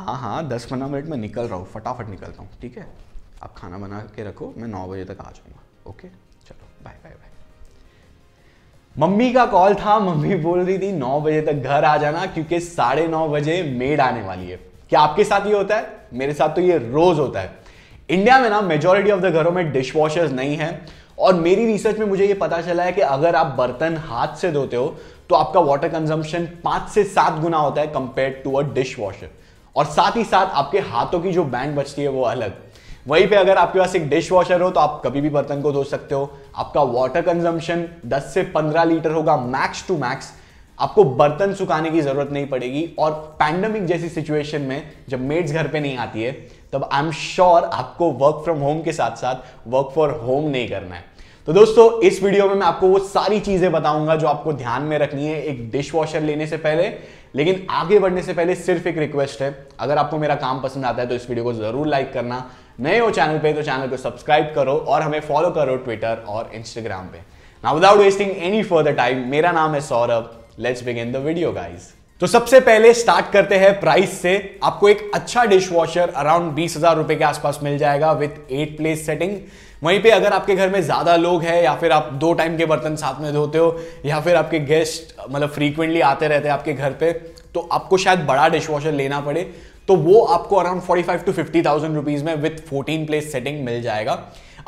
हाँ हाँ दस पंद्रह मिनट में निकल रहा हूँ, फटाफट निकलता हूँ, ठीक है? आप खाना बना के रखो, मैं नौ बजे तक आ जाऊँगा, ओके? चलो बाय बाय बाय मम्मी का कॉल था, मम्मी बोल रही थी, नौ बजे तक घर आ जाना, क्योंकि साढ़े नौ बजे मेड आने वाली है। क्या आपके साथ ये होता है? मेरे साथ तो ये रोज होता है। इंडिया में ना मेजोरिटी ऑफ़ द घरों में डिश वॉशर्स नहीं है, और मेरी रिसर्च में मुझे ये पता चला है कि अगर आप बर्तन हाथ से धोते हो तो आपका वाटर कंजम्पशन पाँच से सात गुना होता है compare to a dish washer साथ ही साथ आपके हाथों की जो बैंक बचती है वो अलग। वहीं पे अगर आपके पास एक डिश वॉशर हो तो आप कभी भी बर्तन को धो सकते हो। आपका वाटर कंजम्पशन 10 से 15 लीटर होगा मैक्स टू मैक्स आपको बर्तन सुखाने की ज़रूरत नहीं पड़ेगी। और पैंडमिक जैसी सिचुएशन में जब मेड्स घर पे नहीं आती है, तब आई एम श्योर आपको वर्क फ्रॉम होम के साथ साथ वर्क फॉर होम नहीं करना है। तो दोस्तों, इस वीडियो में मैं आपको वो सारी चीज़ें बताऊँगा जो आपको ध्यान में रखनी है एक डिश वॉशर लेने से पहले। लेकिन आगे बढ़ने से पहले सिर्फ़ एक रिक्वेस्ट है। अगर आपको मेरा काम पसंद आता है तो इस वीडियो को ज़रूर लाइक करना। नए हो चैनल पे तो चैनल को सब्सक्राइब करो और हमें फॉलो करो ट्विटर और इंस्टाग्राम पे। Now without wasting any further time मेरा नाम है Saurabh. Let's begin the video guys तो सबसे पहले स्टार्ट करते हैं प्राइस से। आपको एक अच्छा डिश वॉशर अराउंड बीस हज़ार रुपए के आसपास मिल जाएगा विथ एट प्लेस सेटिंग वहीं पे अगर आपके घर में ज़्यादा लोग हैं, या फिर आप दो टाइम के बर्तन साथ में धोते हो, या फिर आपके गेस्ट मतलब फ्रीक्वेंटली आते रहते हैं आपके घर पे तो आपको शायद बड़ा डिश वॉशर लेना पड़े तो वो आपको around 45 to fifty thousand rupees में विथ 14 प्लेस सेटिंग मिल जाएगा।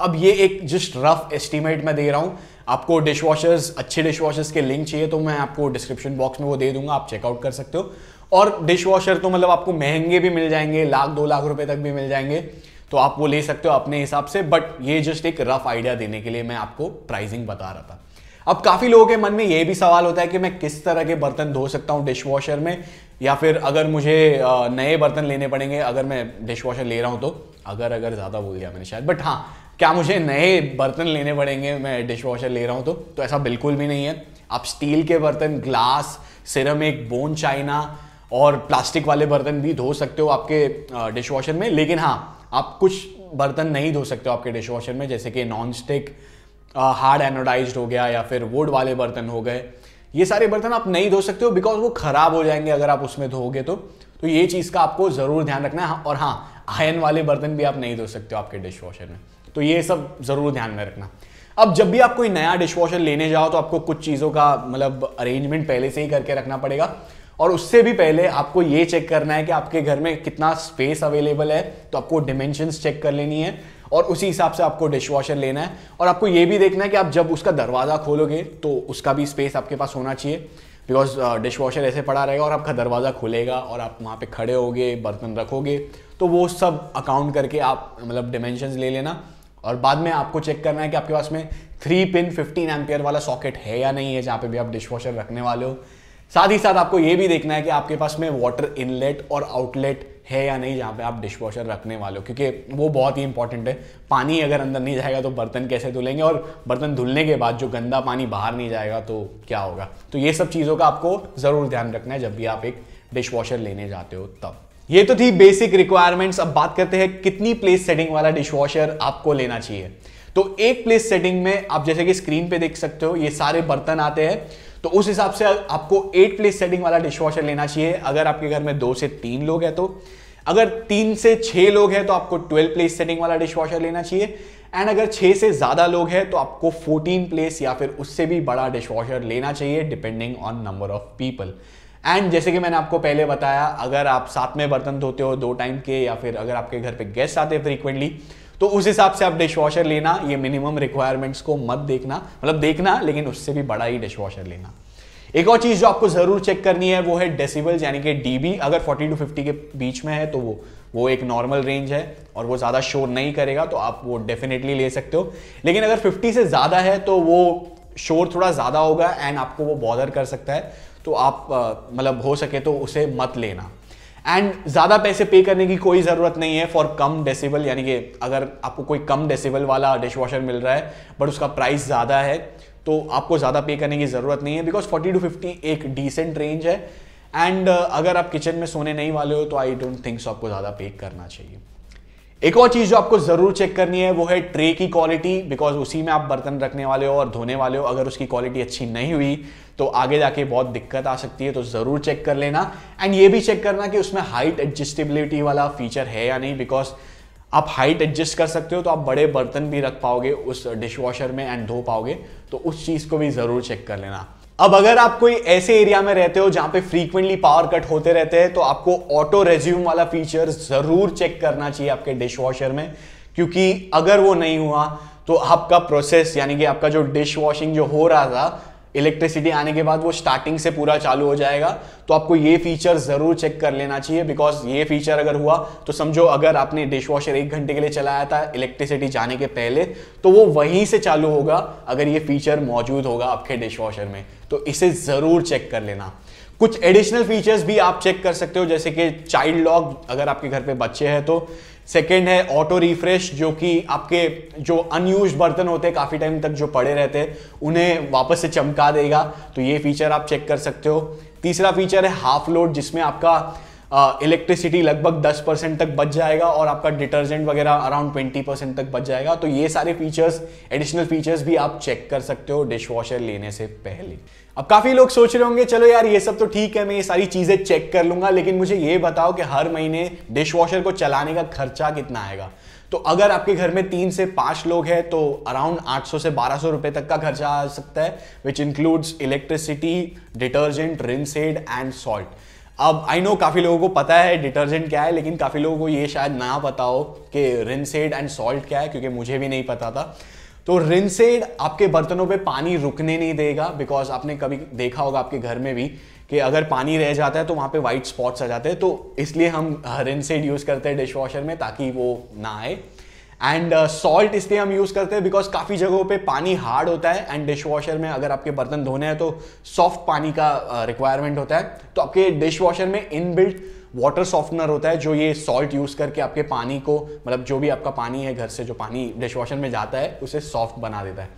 अब ये एक जस्ट रफ एस्टिमेट मैं दे रहा हूँ। आपको डिश वॉशर्स अच्छे डिश वॉशर्स के लिंक चाहिए तो मैं आपको डिस्क्रिप्शन बॉक्स में वो दे दूँगा, आप चेकआउट कर सकते हो। और डिश वॉशर तो मतलब आपको महँगे भी मिल जाएँगे, लाख, दो लाख रुपए तक भी मिल जाएँगे। तो आप वो ले सकते हो अपने हिसाब से बट ये जस्ट एक रफ आइडिया देने के लिए मैं आपको प्राइसिंग बता रहा था। अब काफ़ी लोगों के मन में ये भी सवाल होता है कि मैं किस तरह के बर्तन धो सकता हूँ डिश वॉशर में या फिर अगर मुझे नए बर्तन लेने पड़ेंगे अगर मैं डिश वॉशर ले रहा हूँ तो? अगर अगर ज़्यादा बोल दिया मैंने शायद बट हाँ क्या मुझे नए बर्तन लेने पड़ेंगे मैं डिश वॉशर ले रहा हूँ तो, तो ऐसा बिल्कुल भी नहीं है। आप स्टील के बर्तन ग्लास सिरमिक बोन चाइना और प्लास्टिक वाले बर्तन भी धो सकते हो आपके डिश वॉशर में लेकिन हाँ आप कुछ बर्तन नहीं धो सकते हो आपके डिश वॉशर में, जैसे कि नॉन स्टिक हार्ड एनोडाइज हो गया या फिर वुड वाले बर्तन हो गए। ये सारे बर्तन आप नहीं धो सकते हो बिकॉज़ वो खराब हो जाएँगे अगर आप उसमें धोगे तो। तो ये चीज़ का आपको ज़रूर ध्यान रखना है और हाँ आयन वाले बर्तन भी आप नहीं धो सकते हो आपके डिश वॉशर में। तो ये सब ज़रूर ध्यान में रखना। अब जब भी आप कोई नया डिश वॉशर लेने जाओ तो आपको कुछ चीज़ों का मतलब अरेंजमेंट पहले से ही करके रखना पड़ेगा। और उससे भी पहले आपको ये चेक करना है कि आपके घर में कितना स्पेस अवेलेबल है तो आपको डिमेंशंस चेक कर लेनी है और उसी हिसाब से आपको डिश वॉशर लेना है। और आपको ये भी देखना है कि आप जब उसका दरवाज़ा खोलोगे तो उसका भी स्पेस आपके पास होना चाहिए बिकॉज़ डिश वॉशर ऐसे पड़ा रहेगा और आपका दरवाज़ा खुलेगा और आप वहाँ पे खड़े होगे, बर्तन रखोगे तो वो सब अकाउंट करके आप मतलब डिमेंशन ले लेना। और बाद में आपको चेक करना है कि आपके पास में थ्री पिन फिफ्टीन एम्पियर वाला सॉकेट है या नहीं है, जहाँ पे भी आप डिश वॉशर रखने वाले हो। साथ ही साथ आपको ये भी देखना है कि आपके पास में वाटर इनलेट और आउटलेट है या नहीं जहाँ पे आप डिश वॉशर रखने वाले हो, क्योंकि वो बहुत ही इंपॉर्टेंट है। पानी अगर अंदर नहीं जाएगा तो बर्तन कैसे धुलेंगे और बर्तन धुलने के बाद जो गंदा पानी बाहर नहीं जाएगा तो क्या होगा? तो ये सब चीज़ों का आपको ज़रूर ध्यान रखना है जब भी आप एक डिश वॉशर लेने जाते हो तब। ये तो थी बेसिक रिक्वायरमेंट्स अब बात करते हैं कितनी प्लेस सेटिंग वाला डिश वॉशर आपको लेना चाहिए। तो एक प्लेस सेटिंग में आप जैसे कि स्क्रीन पे देख सकते हो, ये सारे बर्तन आते हैं। तो उस हिसाब से आपको एट प्लेस सेटिंग वाला डिश वॉशर लेना चाहिए। अगर आपके घर में दो से तीन लोग हैं तो। अगर तीन से छह लोग हैं तो आपको ट्वेल्व प्लेस सेटिंग वाला डिश वॉशर लेना चाहिए। एंड अगर छह से ज़्यादा लोग हैं तो आपको फोर्टीन प्लेस या फिर उससे भी बड़ा डिश वॉशर लेना चाहिए depending on number of people and जैसे कि मैंने आपको पहले बताया, अगर आप साथ में बर्तन धोते हो दो टाइम के या फिर अगर आपके घर पे गेस्ट आते हैं फ्रीक्वेंटली तो उस हिसाब से आप डिश वॉशर लेना, ये मिनिमम रिक्वायरमेंट्स को मत देखना। मतलब देखना, लेकिन उससे भी बड़ा ही डिश वॉशर लेना। एक और चीज़ जो आपको ज़रूर चेक करनी है, वो है डेसिबल्स यानी कि डीबी अगर 40 टू 50 के बीच में है तो वो वो एक नॉर्मल रेंज है और वो ज़्यादा शोर नहीं करेगा तो आप वो डेफिनेटली ले सकते हो। लेकिन अगर 50 से ज़्यादा है तो वो शोर थोड़ा ज़्यादा होगा एंड आपको वो बॉदर कर सकता है। तो आप मतलब हो सके तो उसे मत लेना। एंड ज़्यादा पैसे पे करने की कोई ज़रूरत नहीं है फॉर कम डेसिबल यानी कि अगर आपको कोई कम डेसिबल वाला डिश वॉशर मिल रहा है बट उसका प्राइस ज़्यादा है तो आपको ज़्यादा पे करने की ज़रूरत नहीं है बिकॉज़ 40 टू 50 एक डिसेंट रेंज है। एंड uh, अगर आप किचन में सोने नहीं वाले हो तो आई डोंट थिंक सो आपको ज़्यादा पे करना चाहिए। एक और चीज़ जो आपको ज़रूर चेक करनी है, वो है ट्रे की क्वालिटी बिकॉज़ उसी में आप बर्तन रखने वाले हो और धोने वाले हो। अगर उसकी क्वालिटी अच्छी नहीं हुई तो आगे जाके बहुत दिक्कत आ सकती है तो ज़रूर चेक कर लेना। एंड ये भी चेक करना कि उसमें हाइट एडजस्टेबिलिटी वाला फीचर है या नहीं बिकॉज़ आप हाइट एडजस्ट कर सकते हो तो आप बड़े बर्तन भी रख पाओगे उस डिश वॉशर में एंड धो पाओगे। तो उस चीज़ को भी ज़रूर चेक कर लेना। अब अगर आप कोई ऐसे एरिया में रहते हो जहाँ पे फ्रीक्वेंटली पावर कट होते रहते हैं तो आपको ऑटो रेज्यूम वाला फीचर ज़रूर चेक करना चाहिए आपके डिश वॉशर में, क्योंकि अगर वो नहीं हुआ तो आपका प्रोसेस यानी कि आपका जो डिश वॉशिंग जो हो रहा था इलेक्ट्रिसिटी आने के बाद वो स्टार्टिंग से पूरा चालू हो जाएगा। तो आपको ये फीचर ज़रूर चेक कर लेना चाहिए बिकॉज़ ये फीचर अगर हुआ तो समझो अगर आपने डिश वॉशर एक घंटे के लिए चलाया था इलेक्ट्रिसिटी जाने के पहले तो वो वहीं से चालू होगा अगर ये फीचर मौजूद होगा आपके डिश वॉशर में। तो इसे ज़रूर चेक कर लेना। कुछ एडिशनल फीचर्स भी आप चेक कर सकते हो, जैसे कि चाइल्ड लॉक अगर आपके घर पे बच्चे हैं तो। सेकेंड है ऑटो रिफ्रेश जो कि आपके जो अनयूज बर्तन होते हैं, काफ़ी टाइम तक जो पड़े रहते हैं, उन्हें वापस से चमका देगा। तो ये फीचर आप चेक कर सकते हो। तीसरा फीचर है हाफ़ लोड जिसमें आपका इलेक्ट्रिसिटी लगभग 10 परसेंट तक बच जाएगा और आपका डिटर्जेंट वगैरह अराउंड 20 परसेंट तक बच जाएगा। तो ये सारे फीचर्स एडिशनल फीचर्स भी आप चेक कर सकते हो डिश वॉशर लेने से पहले। अब काफ़ी लोग सोच रहे होंगे, चलो यार, ये सब तो ठीक है, मैं ये सारी चीज़ें चेक कर लूँगा, लेकिन मुझे ये बताओ कि हर महीने डिश वॉशर को चलाने का खर्चा कितना आएगा? तो अगर आपके घर में तीन से पाँच लोग हैं तो अराउंड 800 से 1200 रुपए तक का खर्चा आ सकता है which includes electricity detergent rinse aid and salt अब आई नो काफ़ी लोगों को पता है डिटर्जेंट क्या है, लेकिन काफ़ी लोगों को ये शायद ना पता हो कि रिंसेड एंड सॉल्ट क्या है, क्योंकि मुझे भी नहीं पता था। तो रिंसेड आपके बर्तनों पे पानी रुकने नहीं देगा बिकॉज़ आपने कभी देखा होगा आपके घर में भी कि अगर पानी रह जाता है तो वहाँ पे वाइट स्पॉट्स आ जाते हैं। तो इसलिए हम रिंसेड यूज़ करते हैं डिश वॉशर में ताकि वो ना आए। एंड सॉल्ट uh, इसलिए हम यूज़ करते हैं बिकॉज़ काफ़ी जगहों पे पानी हार्ड होता है एंड डिश वॉशर में अगर आपके बर्तन धोने हैं तो सॉफ्ट पानी का रिक्वायरमेंट uh, होता है। तो आपके dish washer inbuilt water softener होता है जो ये सॉल्ट यूज़ करके आपके पानी को मतलब जो भी आपका पानी है घर से जो पानी डिश वॉशर में जाता है उसे सॉफ्ट बना देता है।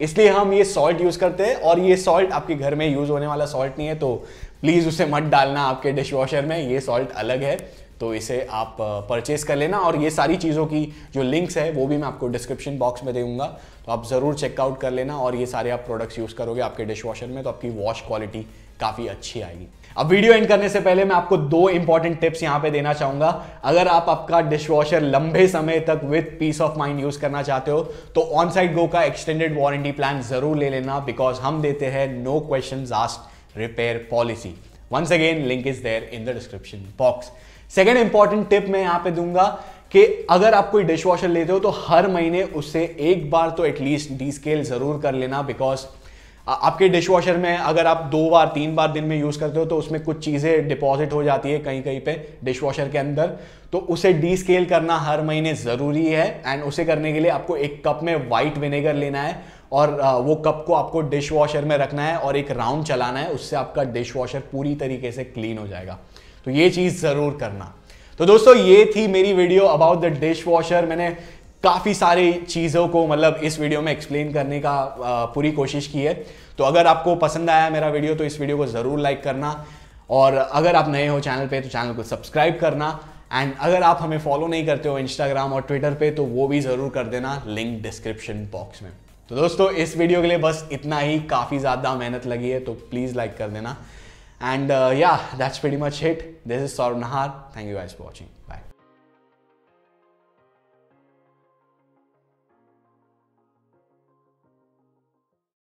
इसलिए हम ये सॉल्ट यूज़ करते हैं और ये सॉल्ट आपके घर में यूज़ होने वाला सॉल्ट नहीं है तो प्लीज़ उसे मत डालना आपके डिश वॉशर में ये सॉल्ट अलग है। तो इसे आप परचेज कर लेना और ये सारी चीज़ों की जो लिंक्स है, वो भी मैं आपको डिस्क्रिप्शन बॉक्स में दूँगा। तो आप ज़रूर चेकआउट कर लेना और ये सारे आप प्रोडक्ट्स यूज़ करोगे आपके डिश वॉशर में तो आपकी वॉश क्वालिटी काफ़ी अच्छी आएगी। अब वीडियो एंड करने से पहले मैं आपको दो इंपॉर्टेंट टिप्स यहाँ पे देना चाहूँगा। अगर आप आपका डिश वॉशर लंबे समय तक with peace of mind use करना चाहते हो तो ऑन साइड गो का एक्सटेंडेड वारंटी प्लान ज़रूर ले लेना बिकॉज़ हम देते हैं no question asked repair policy once again link is there in the description box second important tip मैं यहाँ पे दूँगा कि अगर आप कोई डिश वॉशर लेते हो तो हर महीने उससे एक बार तो एटलीस्ट डी स्केल ज़रूर कर लेना बिकॉज़ आपके डिश वॉशर में अगर आप दो बार, तीन बार दिन में यूज़ करते हो तो उसमें कुछ चीज़ें डिपॉजिट हो जाती है कहीं कहीं पे डिश वॉशर के अंदर। तो उसे डी स्केल करना हर महीने ज़रूरी है एंड उसे करने के लिए आपको एक कप में वाइट विनेगर लेना है और वो कप को आपको डिश वॉशर में रखना है और एक राउंड चलाना है, उससे आपका डिश वॉशर पूरी तरीके से क्लीन हो जाएगा। तो ये चीज़ ज़रूर करना। तो दोस्तों, ये थी मेरी video about the dish washer काफ़ी सारी चीज़ों को मतलब इस वीडियो में एक्सप्लेन करने का पूरी कोशिश की है। तो अगर आपको पसंद आया मेरा वीडियो तो इस वीडियो को ज़रूर लाइक करना। और अगर आप नए हो चैनल पे तो चैनल को सब्सक्राइब करना। एंड अगर आप हमें फॉलो नहीं करते हो इंस्टाग्राम और ट्विटर पे तो वो भी ज़रूर कर देना लिंक डिस्क्रिप्शन बॉक्स में। तो दोस्तों, इस वीडियो के लिए बस इतना ही। काफ़ी ज़्यादा मेहनत लगी है तो प्लीज़ लाइक कर देना। And uh, yeah, that's pretty much it. This is Saurabh Nahar. Thank you guys for watching.